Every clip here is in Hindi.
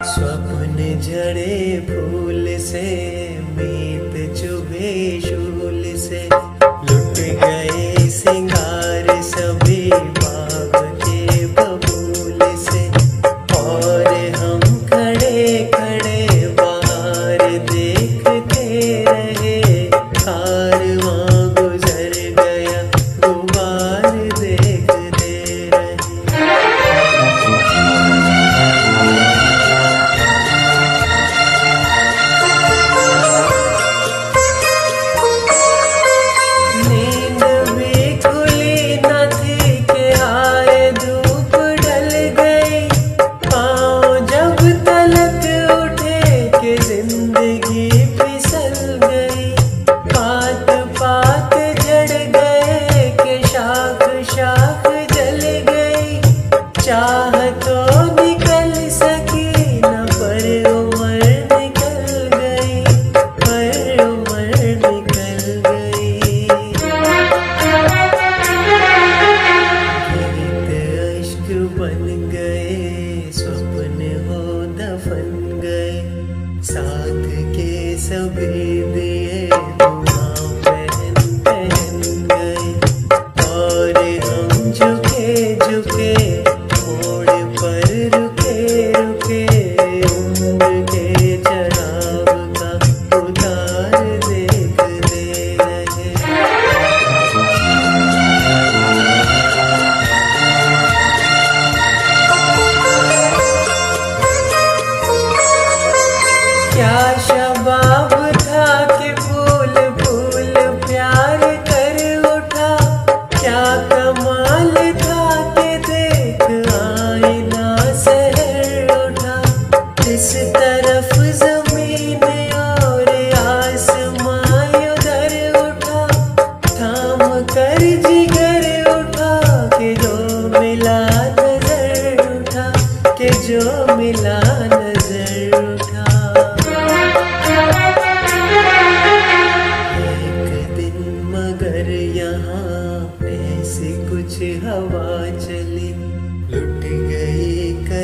स्वप्न झड़े फूल से मीत 呀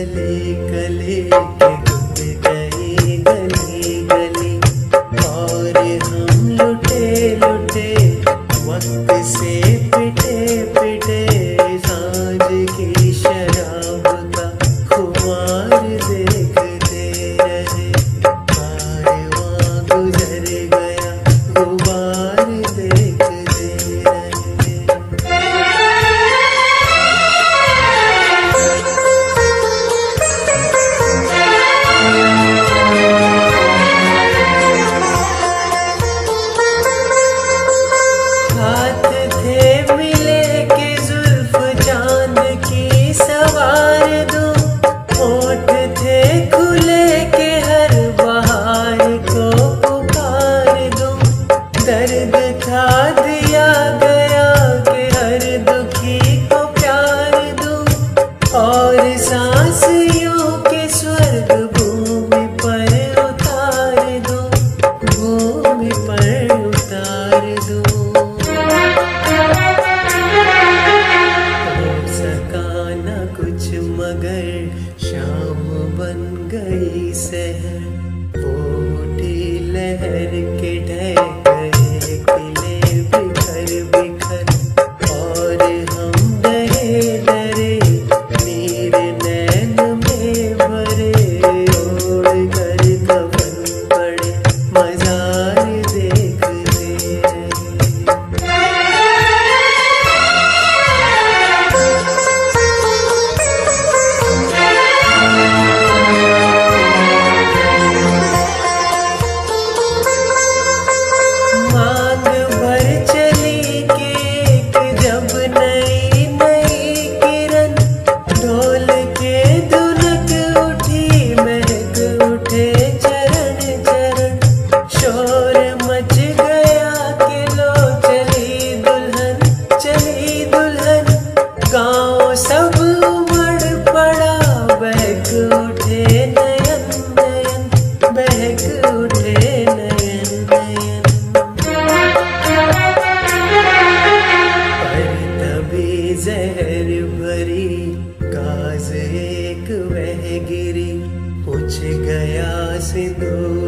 कले कले கேட जहर भरी काज एक वह गिरी पूछ गया सिंधु